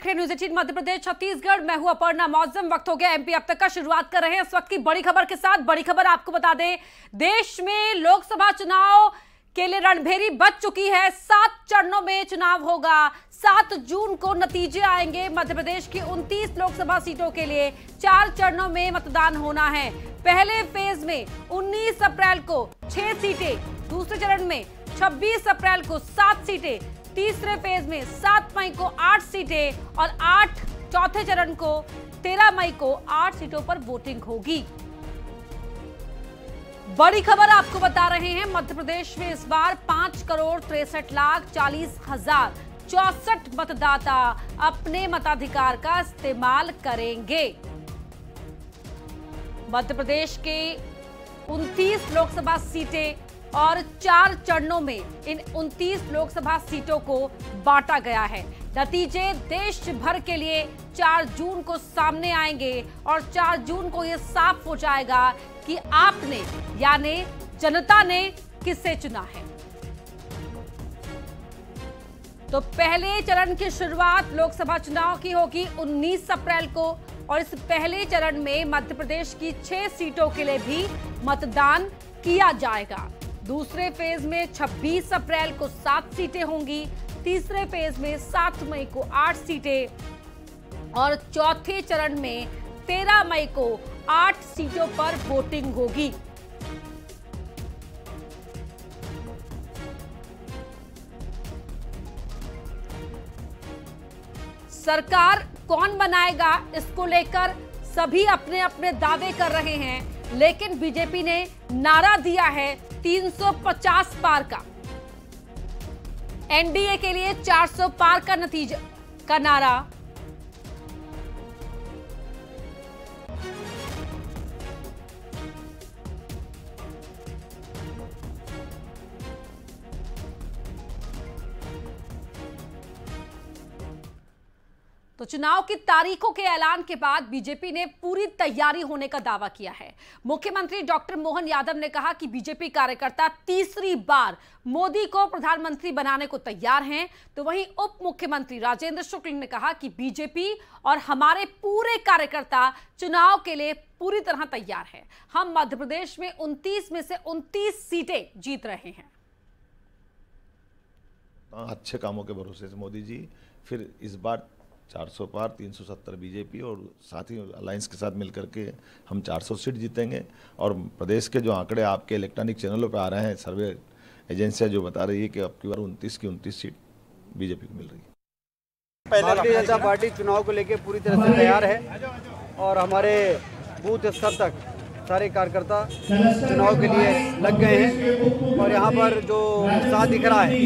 देख रहे news eighteen Madhya Pradesh, Chhattisgarh. मैं हूँ अपर्णा मौजम। वक्त हो गया एमपी अब तक का। शुरुआत कर रहे हैं इस वक्त की बड़ी खबर के साथ। बड़ी खबर आपको बता दें, देश में लोकसभा चुनाव के लिए रणभेरी बच चुकी है। सात चरणों में चुनाव होगा। सात जून को नतीजे आएँगे मध्य प्रदेश की 29 लोकसभा सीटों के लिए। चार चरणों में मतदान होना है। पहले फ़ेज़ में 19 अप्रैल को छह सीटें, दूसरे चरण में 26 अप्रैल को सात सीटें तीसरे फ़ेज़ में सात मई को आठ सीटें और आठ चौथे चरण को 13 मई को आठ सीटों पर वोटिंग होगी। बड़ी खबर आपको बता रहे हैं, मध्य प्रदेश में इस बार पाँच करोड़ तिरसठ लाख चालीस हज़ार चौसठ मतदाता अपने मताधिकार का इस्तेमाल करेंगे। मध्य प्रदेश के 29 लोकसभा सीटें और चार चरणों में इन 29 लोकसभा सीटों को बांटा गया है। नतीजे देश भर के लिए 4 जून को सामने आएँगे और 4 जून को यह साफ़ हो जाएगा कि आपने, यानी जनता ने किसे चुना है। तो पहले चरण की शुरुआत लोकसभा चुनाव की होगी 19 अप्रैल को और इस पहले चरण में मध्य प्रदेश की छह सीटों के लिए भी मतदान किया जाएगा। दूसरे फ़ेज़ में 26 अप्रैल को सात सीटें होंगी, तीसरे फ़ेज़ में 7 मई को आठ सीटें और चौथे चरण में 13 मई को आठ सीटों पर वोटिंग होगी। सरकार कौन बनाएगा, इसको लेकर सभी अपने अपने दावे कर रहे हैं, लेकिन बीजेपी ने नारा दिया है 350 पार का। एनडीए के लिए 400 पार का नतीजा का नारा। तो चुनाव की तारीखों के ऐलान के बाद बीजेपी ने पूरी तैयारी होने का दावा किया है। मुख्यमंत्री डॉक्टर मोहन यादव ने कहा कि बीजेपी कार्यकर्ता तीसरी बार मोदी को प्रधानमंत्री बनाने को तैयार हैं। तो वहीं उप मुख्यमंत्री राजेंद्र शुक्ल ने कहा कि बीजेपी और हमारे पूरे कार्यकर्ता चुनाव के लिए पूरी तरह तैयार है। हम मध्य प्रदेश में उनतीस में से उनतीस सीटें जीत रहे हैं। अच्छे कामों के भरोसे से मोदी जी, फिर इस बार 400 पार 370 बीजेपी और साथ ही अलायंस के साथ मिलकर के हम 400 सीट जीतेंगे। और प्रदेश के जो आंकड़े आपके इलेक्ट्रॉनिक चैनलों पर आ रहे हैं सर्वे एजेंसियाँ जो बता रही है कि अब की बार उनतीस की उनतीस सीट बीजेपी को मिल रही है। भारतीय जनता पार्टी चुनाव को लेकर पूरी तरह से तैयार है और हमारे बूथ स्तर तक सारे कार्यकर्ता चुनाव के लिए लग गए हैं। और यहाँ पर जो उत्साह दिख रहा है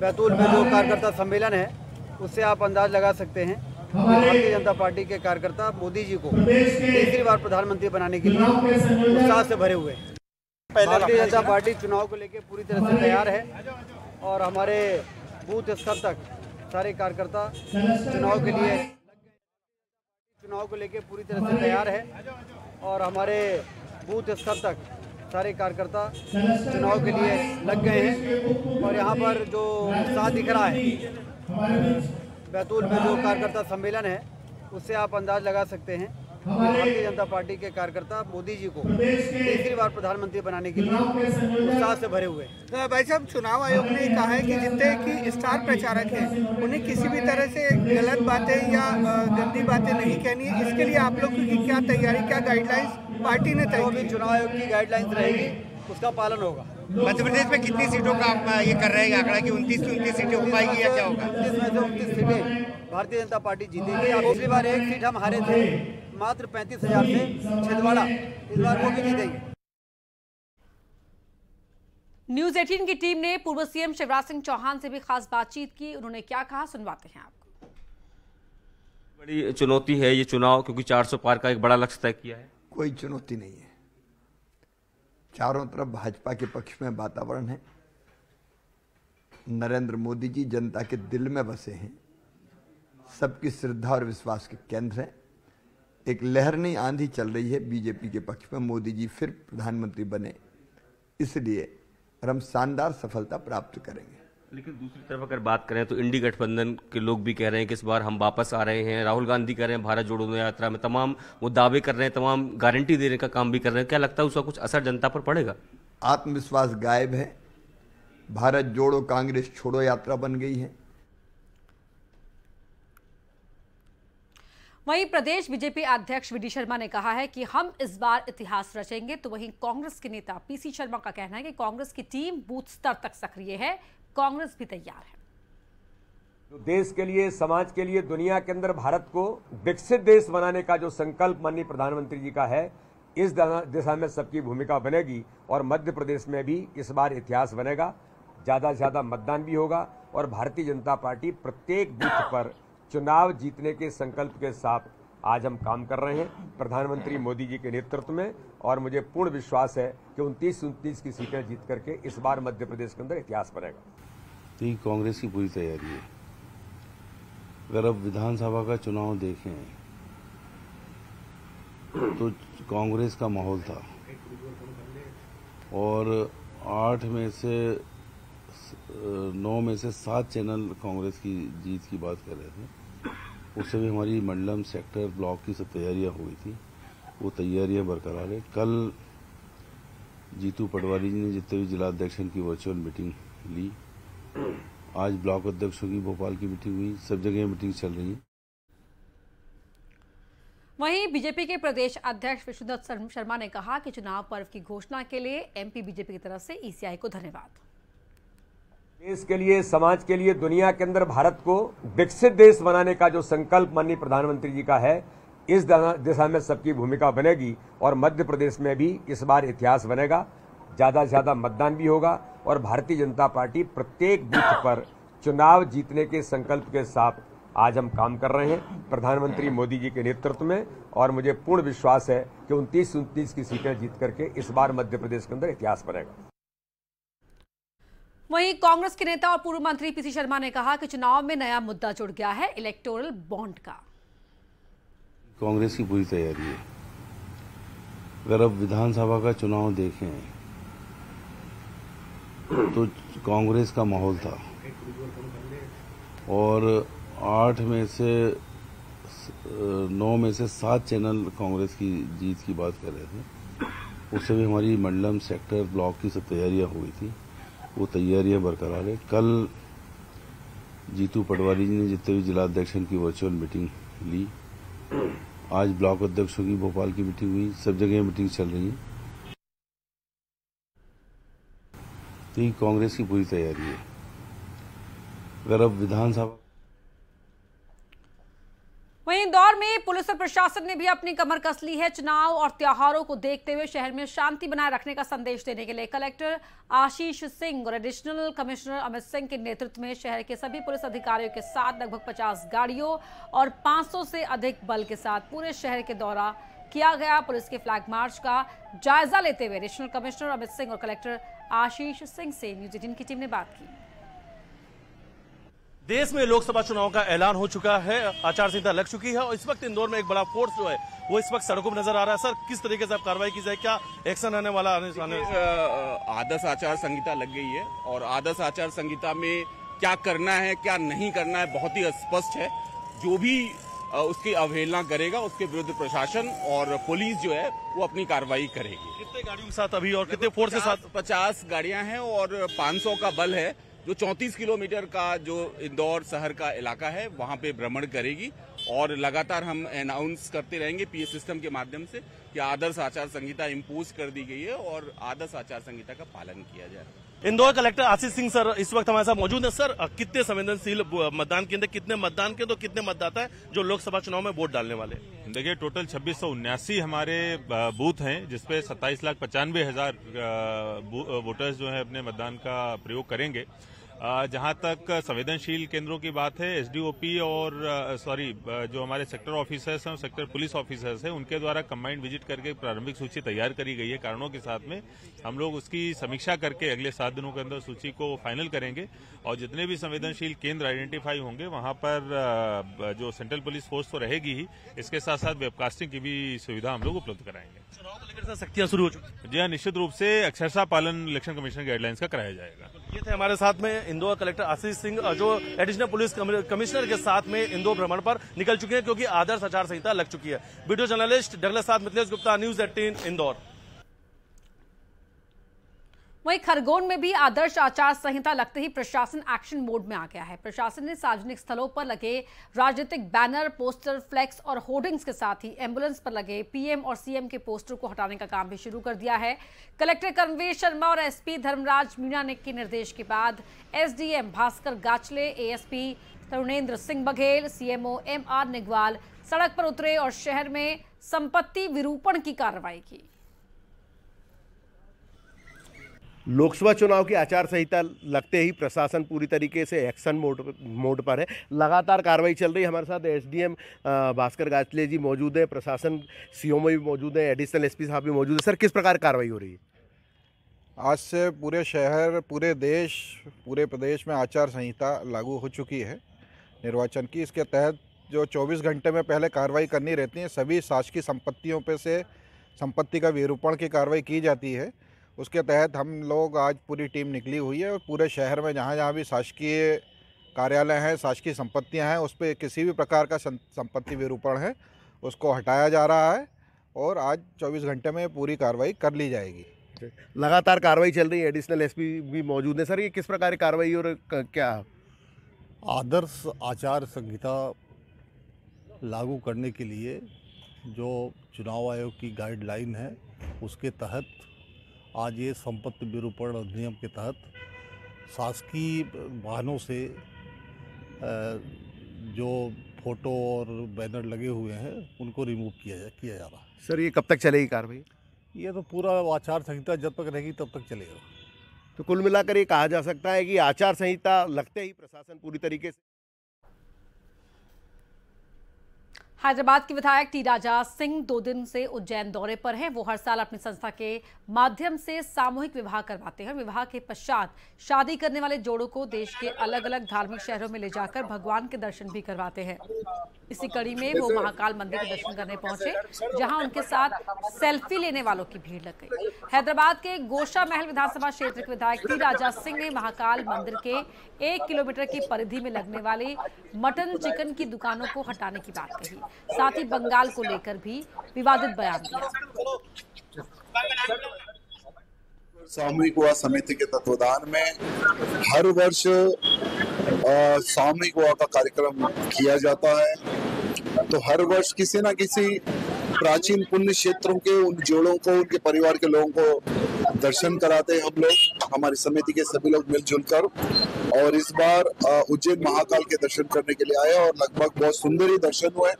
बैतूल में जो कार्यकर्ता सम्मेलन है उससे आप अंदाज लगा सकते हैं। भारतीय जनता पार्टी के कार्यकर्ता मोदी जी को तीसरी बार प्रधानमंत्री बनाने के लिए उत्साह से भरे हुए हैं। भारतीय जनता पार्टी चुनाव को लेकर पूरी तरह से तैयार है और हमारे बूथ स्तर तक सारे कार्यकर्ता चुनाव के लिए चुनाव को लेकर पूरी तरह से तैयार है और हमारे बूथ स्तर तक सारे कार्यकर्ता चुनाव के लिए लग गए हैं। और यहाँ पर जो उत्साह दिख रहा है बैतूल में जो कार्यकर्ता सम्मेलन है उससे आप अंदाज लगा सकते हैं। भारतीय जनता पार्टी के कार्यकर्ता मोदी जी को तीसरी बार प्रधानमंत्री बनाने के लिए उत्साह से भरे हुए। हैं तो भाई साहब चुनाव आयोग ने कहा है कि जितने की स्टार प्रचारक हैं उन्हें किसी भी तरह से गलत बातें या गंदी बातें नहीं कहनी। है इसके लिए आप लोग की क्या तैयारी क्या गाइडलाइंस पार्टी ने तय चुनाव आयोग की गाइडलाइंस रहेगी उसका पालन होगा। मध्य प्रदेश में कितनी सीटों का आप ये कर रहे हैं आंकड़ा कि उनतीस की उनतीस सीटें हो पाएगी या क्या होगा? उनतीस में से उनतीस सीटें भारतीय जनता पार्टी जीतेगी। पिछली बार एक सीट हम हारे थे मात्र पैंतीस हज़ार से छिंदवाड़ा। इस बार वो भी जीतेंगे। न्यूज़ 18 की टीम ने पूर्व सीएम शिवराज सिंह चौहान से भी खास बातचीत की। उन्होंने क्या कहा सुनवाते हैं आपको बड़ी चुनौती है ये चुनाव क्योंकि 400 पार का एक बड़ा लक्ष्य तय किया है। कोई चुनौती नहीं है। चारों तरफ़ भाजपा के पक्ष में वातावरण है। नरेंद्र मोदी जी जनता के दिल में बसे हैं। सबकी श्रद्धा और विश्वास के केंद्र हैं। एक लहरनी आंधी चल रही है। बीजेपी के पक्ष में मोदी जी फिर प्रधानमंत्री बने। इसलिए हम शानदार सफलता प्राप्त करेंगे। लेकिन दूसरी तरफ़ अगर बात करें तो इंडी गठबंधन के लोग भी कह रहे हैं कि इस बार हम वापस आ रहे हैं। राहुल गांधी कह रहे हैं भारत जोड़ो यात्रा में तमाम वो दावे कर रहे हैं तमाम गारंटी देने का काम भी कर रहे हैं। क्या लगता है उसका कुछ असर जनता पर पड़ेगा? आत्मविश्वास गायब है। भारत जोड़ो कांग्रेस छोड़ो यात्रा बन गई है। वहीं प्रदेश बीजेपी अध्यक्ष वी शर्मा ने कहा है कि हम इस बार इतिहास रचेंगे तो वहीं कांग्रेस के नेता पीसी शर्मा का कहना है कि कांग्रेस की टीम बूथ स्तर तक सक्रिय है। कांग्रेस भी तैयार है। जो देश के लिए, समाज के लिए, दुनिया के अंदर भारत को विकसित देश बनाने का जो संकल्प माननीय प्रधानमंत्री जी का है, इस दिशा में सबकी भूमिका बनेगी और मध्य प्रदेश में भी इस बार इतिहास बनेगा। ज़्यादा से ज़्यादा मतदान भी होगा और भारतीय जनता पार्टी प्रत्येक बूथ पर चुनाव जीतने के संकल्प के साथ आज हम काम कर रहे हैं। प्रधानमंत्री मोदी जी के नेतृत्व में और मुझे पूर्ण विश्वास है कि उनतीस उनतीस की सीटें जीत करके इस बार मध्य प्रदेश के अंदर इतिहास बनेगा। तो ये कांग्रेस की पूरी तैयारी है। अगर अब विधानसभा का चुनाव देखें तो कांग्रेस का माहौल था। और आठ में से, नौ में से सात चैनल कांग्रेस की जीत की बात कर रहे थे। उससे भी हमारी मंडलम सेक्टर ब्लॉक की सब तैयारियाँ हुई थी। वो तैयारियाँ बरकरार है। कल जीतू पटवारी जी ने जितने भी जिलाध्यक्ष की वर्चुअल मीटिंग ली। आज ब्लॉक अध्यक्षों की भोपाल की मीटिंग हुई सब जगह मीटिंग चल रही है। वहीं बीजेपी के प्रदेश अध्यक्ष विष्णुदत्त शर्मा ने कहा कि चुनाव पर्व की घोषणा के लिए एमपी बीजेपी की तरफ़ से ईसीआई को धन्यवाद। देश के लिए समाज के लिए दुनिया के अंदर भारत को विकसित देश बनाने का जो संकल्प माननीय प्रधानमंत्री जी का है इस दिशा में सबकी भूमिका बनेगी और मध्य प्रदेश में भी इस बार इतिहास बनेगा। ज़्यादा से ज़्यादा मतदान भी होगा और भारतीय जनता पार्टी प्रत्येक बूथ पर चुनाव जीतने के संकल्प के साथ आज हम काम कर रहे हैं। प्रधानमंत्री मोदी जी के नेतृत्व में और मुझे पूर्ण विश्वास है कि उनतीस उनतीस की सीटें जीत करके इस बार मध्य प्रदेश के अंदर इतिहास बनेगा। वहीं कांग्रेस के नेता और पूर्व मंत्री पीसी शर्मा ने कहा कि चुनाव में नया मुद्दा जुड़ गया है इलेक्टोरल बॉन्ड का। कांग्रेस की पूरी तैयारी है। अगर अब विधानसभा का चुनाव देखें तो कांग्रेस का माहौल था। और आठ में से नौ में से सात चैनल कांग्रेस की जीत की बात कर रहे थे। उससे भी हमारी मंडलम सेक्टर ब्लॉक की सब तैयारियाँ हुई थी। वो तैयारियाँ बरकरार है। कल जीतू पटवारी जी ने जितने भी जिलाध्यक्ष की वर्चुअल मीटिंग ली। आज ब्लॉक अध्यक्षों की, भोपाल की मीटिंग हुई। सब जगह मीटिंग चल रही है। तो ये कांग्रेस की पूरी तैयारी है। अगर अब विधानसभा वहीं इंदौर में पुलिस और प्रशासन ने भी अपनी कमर कस ली है। चुनाव और त्योहारों को देखते हुए शहर में शांति बनाए रखने का संदेश देने के लिए कलेक्टर आशीष सिंह और एडिशनल कमिश्नर अमित सिंह के नेतृत्व में शहर के सभी पुलिस अधिकारियों के साथ लगभग 50 गाड़ियों और 500 से अधिक बल के साथ पूरे शहर के दौरा किया गया पुलिस के फ्लैग मार्च का जायजा लेते हुए एडिशनल कमिश्नर अमित सिंह और कलेक्टर आशीष सिंह से न्यूज़ एटीन की टीम ने बात की। देश में लोकसभा चुनाव का ऐलान हो चुका है आचार संहिता लग चुकी है और इस वक्त इंदौर में एक बड़ा फोर्स जो है वो इस वक्त सड़कों में नज़र आ रहा है। सर किस तरीके से आप कार्रवाई की जाए क्या एक्शन आने वाला आने आने आदर्श आचार संहिता लग गई है और आदर्श आचार संहिता में क्या करना है क्या नहीं करना है बहुत ही स्पष्ट है। जो भी उसकी अवहेलना करेगा उसके विरुद्ध प्रशासन और पुलिस जो है वो अपनी कार्रवाई करेगी। कितने गाड़ियों के साथ अभी और कितने फोर्स के साथ? पचास गाड़ियाँ हैं और 500 का बल है जो 34 किलोमीटर का जो इंदौर शहर का इलाका है वहाँ पे भ्रमण करेगी और लगातार हम अनाउंस करते रहेंगे पीए सिस्टम के माध्यम से कि आदर्श आचार संहिता इम्पोज कर दी गई है और आदर्श आचार संहिता का पालन किया जाए इंदौर कलेक्टर आशीष सिंह सर इस वक्त हमारे साथ मौजूद है। सर कितने संवेदनशील मतदान केंद्र, कितने मतदान केंद्र तो कितने मतदाता है जो लोकसभा चुनाव में वोट डालने वाले देखिए, टोटल छब्बीस हमारे बूथ हैं जिसपे सत्ताईस लाख पचानवे हज़ार वोटर्स जो है अपने मतदान का प्रयोग करेंगे। जहाँ तक संवेदनशील केंद्रों की बात है एसडीओपी और सॉरी जो हमारे सेक्टर ऑफिसर्स हैं सेक्टर पुलिस ऑफिसर्स हैं उनके द्वारा कंबाइंड विज़िट करके प्रारंभिक सूची तैयार करी गई है। कारणों के साथ में हम लोग उसकी समीक्षा करके अगले सात दिनों के अंदर सूची को फाइनल करेंगे और जितने भी संवेदनशील केंद्र आइडेंटिफाई होंगे वहाँ पर जो सेंट्रल पुलिस फोर्स तो रहेगी ही इसके साथ साथ वेबकास्टिंग की भी सुविधा हम लोग उपलब्ध कराएँगे। सख्तियाँ शुरू हो चुकी जी हाँ निश्चित रूप से अक्षरशा पालन इलेक्शन कमीशन गाइडलाइंस का कराया जाएगा। ये थे हमारे साथ में। इंदौर कलेक्टर आशीष सिंह जो एडिशनल पुलिस कमिश्नर के साथ में इंदौर भ्रमण पर निकल चुके हैं, क्योंकि आदर्श आचार संहिता लग चुकी है। वीडियो जर्नलिस्ट डगलस साथ मिथिलेश गुप्ता न्यूज़ एटीन इंदौर। वहीं खरगोन में भी आदर्श आचार संहिता लगते ही प्रशासन एक्शन मोड में आ गया है। प्रशासन ने सार्वजनिक स्थलों पर लगे राजनीतिक बैनर, पोस्टर फ्लेक्स और होर्डिंग्स के साथ ही एंबुलेंस पर लगे पीएम और सीएम के पोस्टर को हटाने का काम भी शुरू कर दिया है। कलेक्टर कर्मवीर शर्मा और एसपी धर्मराज मीणा ने के निर्देश के बाद SDM Bhaskar Gachle, ASP Tarunendra Singh Baghel, CMO M R Nigwal सड़क पर उतरे और शहर में संपत्ति विरूपण की कार्रवाई की। लोकसभा चुनाव की आचार संहिता लगते ही प्रशासन पूरी तरीके से एक्शन मोड मोड पर है। लगातार कार्रवाई चल रही है। हमारे साथ एसडीएम भास्कर गाचले जी मौजूद हैं। प्रशासन सीओ में भी मौजूद हैं। एडिशनल एसपी साहब भी मौजूद हैं। सर, किस प्रकार कार्रवाई हो रही है? आज से पूरे शहर, पूरे देश, पूरे प्रदेश में आचार संहिता लागू हो चुकी है निर्वाचन की। इसके तहत जो 24 घंटे में पहले कार्रवाई करनी रहती है, सभी शासकीय संपत्तियों पे से संपत्ति का विरूपण की कार्रवाई की जाती है। उसके तहत हम लोग आज पूरी टीम निकली हुई है और पूरे शहर में जहाँ जहाँ भी शासकीय कार्यालय हैं शासकीय संपत्तियाँ हैं उस पर किसी भी प्रकार का संपत्ति विरूपण है उसको हटाया जा रहा है और आज 24 घंटे में पूरी कार्रवाई कर ली जाएगी। लगातार कार्रवाई चल रही है एडिशनल एसपी भी मौजूद है। सर ये किस प्रकार की कार्रवाई और क- क्या? आदर्श आचार संहिता लागू करने के लिए जो चुनाव आयोग की गाइडलाइन है उसके तहत आज ये संपत्ति विरूपण अधिनियम के तहत शासकीय वाहनों से जो फ़ोटो और बैनर लगे हुए हैं उनको रिमूव किया जा किया जा रहा है। सर ये कब तक चलेगी कार्रवाई? ये तो पूरा आचार संहिता जब तक रहेगी तब तक चलेगा। तो कुल मिलाकर ये कहा जा सकता है कि आचार संहिता लगते ही प्रशासन पूरी तरीके से हैदराबाद के विधायक टी राजा सिंह दो दिन से उज्जैन दौरे पर हैं। वो हर साल अपनी संस्था के माध्यम से सामूहिक विवाह करवाते हैं विवाह के पश्चात शादी करने वाले जोड़ों को देश के अलग अलग धार्मिक शहरों में ले जाकर भगवान के दर्शन भी करवाते हैं। इसी कड़ी में वो महाकाल मंदिर के दर्शन करने पहुँचे, जहाँ उनके साथ सेल्फी लेने वालों की भीड़ लग गई। हैदराबाद के गोशा महल विधानसभा क्षेत्र के विधायक टी राजा सिंह ने महाकाल मंदिर के एक किलोमीटर की परिधि में लगने वाली मटन चिकन की दुकानों को हटाने की बात कही। साथ ही बंगाल को लेकर भी विवादित बयान दिया। सामूहिक विवाह समिति के तत्वाधान में हर वर्ष सामूहिक विवाह का कार्यक्रम किया जाता है। तो हर वर्ष किसी ना किसी प्राचीन पुण्य क्षेत्रों के उन जोड़ों को, उनके परिवार के लोगों को दर्शन कराते हैं हम लोग, हमारी समिति के सभी लोग मिलजुल कर। और इस बार उज्जैन महाकाल के दर्शन करने के लिए आए और लगभग बहुत सुंदर ही दर्शन हुए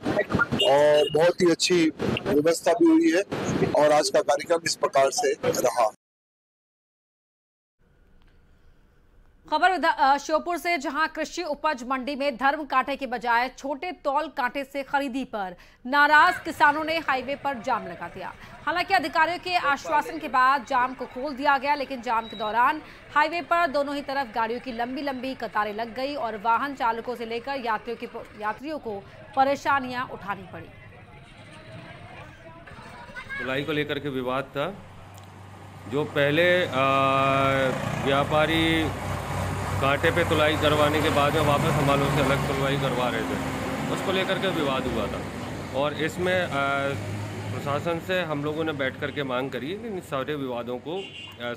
और बहुत ही अच्छी व्यवस्था भी हुई है और आज का कार्यक्रम इस प्रकार से रहा। खबर श्योपुर से जहाँ कृषि उपज मंडी में धर्म कांटे के बजाय छोटे तौल कांटे से खरीदी पर नाराज़ किसानों ने हाईवे पर जाम लगा दिया। हालाँकि अधिकारियों के आश्वासन के बाद जाम को खोल दिया गया लेकिन जाम के दौरान हाईवे पर दोनों ही तरफ़ गाड़ियों की लंबी लंबी कतारें लग गई और वाहन चालकों से लेकर यात्रियों की यात्रियों को परेशानियाँ उठानी पड़ी। को लेकर के विवाद था। जो पहले आ, व्यापारी कांटे पे तुलाई करवाने के बाद में वापस हम वालों से अलग तुलवाई करवा रहे थे। उसको लेकर के विवाद हुआ था। और इसमें प्रशासन से हम लोगों ने बैठ कर के मांग करी कि इन सारे विवादों को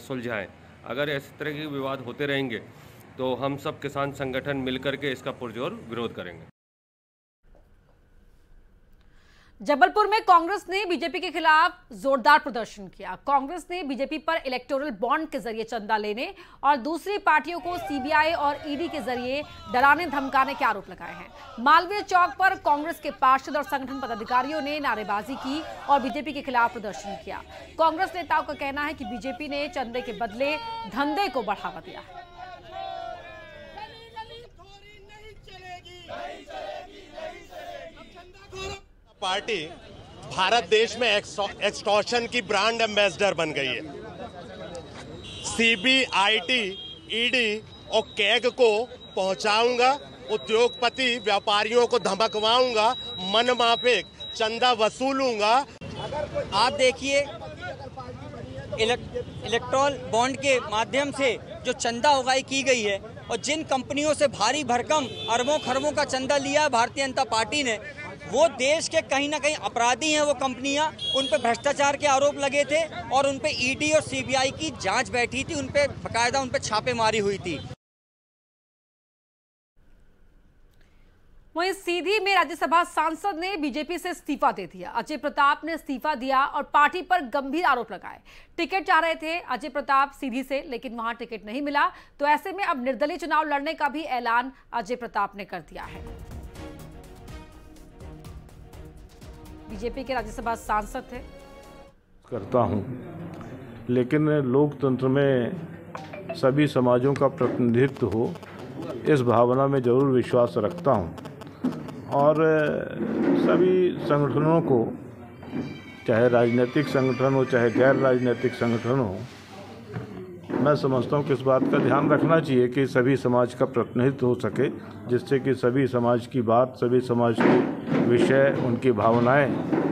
सुलझाएँ। अगर इस तरह के विवाद होते रहेंगे तो हम सब किसान संगठन मिलकर के इसका पुरजोर विरोध करेंगे। जबलपुर में कांग्रेस ने बीजेपी के खिलाफ जोरदार प्रदर्शन किया। कांग्रेस ने बीजेपी पर इलेक्टोरल बॉन्ड के ज़रिए चंदा लेने और दूसरी पार्टियों को सीबीआई और ईडी के ज़रिए डराने, धमकाने के आरोप लगाए हैं। मालवीय चौक पर कांग्रेस के पार्षद और संगठन पदाधिकारियों ने नारेबाजी की और बीजेपी के खिलाफ प्रदर्शन किया। कांग्रेस नेताओं का कहना है कि बीजेपी ने चंदे के बदले धंधे को बढ़ावा दिया है। पार्टी भारत देश में एक्सटॉर्शन की ब्रांड एम्बेसडर बन गई है। सीबीआईटी ईडी और कैग को पहुंचाऊँगा, उद्योगपति व्यापारियों को धमकवाऊँगा, मन माफिक चंदा वसूलूँगा। आप देखिए इलेक्ट्रॉल बॉन्ड के माध्यम से जो चंदा उगाई की गई है और जिन कंपनियों से भारी भरकम अरबों खरबों का चंदा लिया भारतीय जनता पार्टी ने वो देश के कहीं ना कहीं अपराधी हैं वो कंपनियाँ, उन पर भ्रष्टाचार के आरोप लगे थे और उन पे ईडी और सीबीआई की जाँच बैठी थी, उन पे बकायदा उन पे छापेमारी हुई थी। वहीं सीधी में राज्यसभा सांसद ने बीजेपी से इस्तीफा दे दिया। अजय प्रताप ने इस्तीफा दिया और पार्टी पर गंभीर आरोप लगाए। टिकट चाह रहे थे अजय प्रताप सीधी से, लेकिन वहाँ टिकट नहीं मिला। तो ऐसे में अब निर्दलीय चुनाव लड़ने का भी ऐलान अजय प्रताप ने कर दिया है। बीजेपी के राज्यसभा सांसद थे। करता हूँ। लेकिन लोकतंत्र में सभी समाजों का प्रतिनिधित्व हो, इस भावना में ज़रूर विश्वास रखता हूँ। और सभी संगठनों को, चाहे राजनीतिक संगठन हो, चाहे गैर राजनीतिक संगठन हो मैं समझता हूँ कि इस बात का ध्यान रखना चाहिए कि सभी समाज का प्रतिनिधित्व हो सके, जिससे कि सभी समाज की बात, सभी समाज के विषय, उनकी भावनाएँ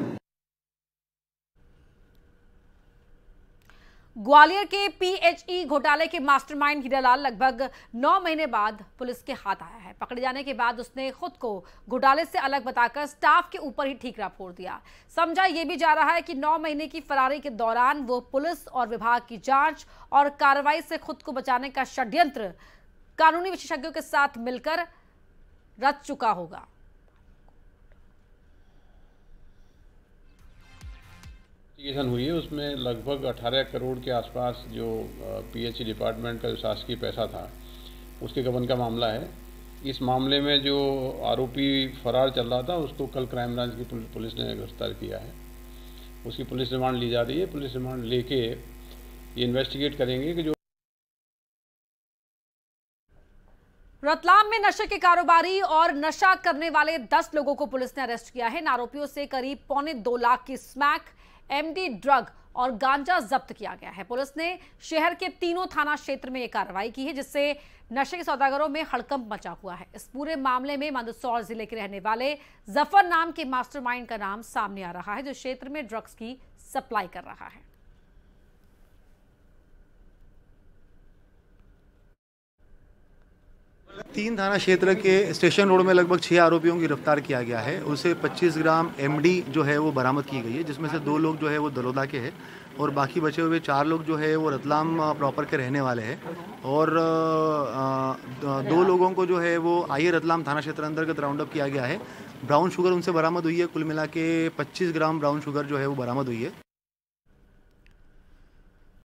ग्वालियर के पीएचई घोटाले के मास्टरमाइंड हीरालाल लगभग नौ महीने बाद पुलिस के हाथ आया है। पकड़े जाने के बाद उसने खुद को घोटाले से अलग बताकर स्टाफ के ऊपर ही ठीकरा फोड़ दिया। समझा यह भी जा रहा है कि नौ महीने की फरारी के दौरान वो पुलिस और विभाग की जाँच और कार्रवाई से खुद को बचाने का षड्यंत्र कानूनी विशेषज्ञों के साथ मिलकर रच चुका होगा। इन्वेस्टिगेशन हुई है, उसमें लगभग 18 करोड़ के आसपास जो पीएचई डिपार्टमेंट का जो शासकीय पैसा था, उसके गबन का मामला है। इस मामले में जो आरोपी फरार चल रहा था, उसको कल क्राइम ब्रांच की पुलिस ने गिरफ़्तार किया है। उसकी पुलिस रिमांड ली जा रही है, पुलिस रिमांड लेके ये इन्वेस्टिगेट करेंगे कि जो रतलाम में नशे के कारोबारी और नशा करने वाले 10 लोगों को पुलिस ने अरेस्ट किया है। इन आरोपियों से करीब पौने दो लाख की स्मैक एमडी ड्रग और गांजा जब्त किया गया है। पुलिस ने शहर के तीनों थाना क्षेत्र में यह कार्रवाई की है, जिससे नशे के सौदागरों में हड़कंप मचा हुआ है। इस पूरे मामले में मंदसौर ज़िले के रहने वाले ज़फ़र नाम के मास्टरमाइंड का नाम सामने आ रहा है, जो क्षेत्र में ड्रग्स की सप्लाई कर रहा है। तीन थाना क्षेत्र के स्टेशन रोड में लगभग छह आरोपियों की गिरफ़्तार किया गया है। उसे 25 ग्राम एमडी जो है वो बरामद की गई है, जिसमें से दो लोग जो है वो दलोदा के हैं और बाकी बचे हुए चार लोग जो है वो रतलाम प्रॉपर के रहने वाले हैं। और दो लोगों को जो है वो आइए रतलाम थाना क्षेत्र अंतर्गत राउंड अप किया गया है। ब्राउन शुगर उनसे बरामद हुई है, कुल मिला के पच्चीस ग्राम ब्राउन शुगर जो है वो बरामद हुई है।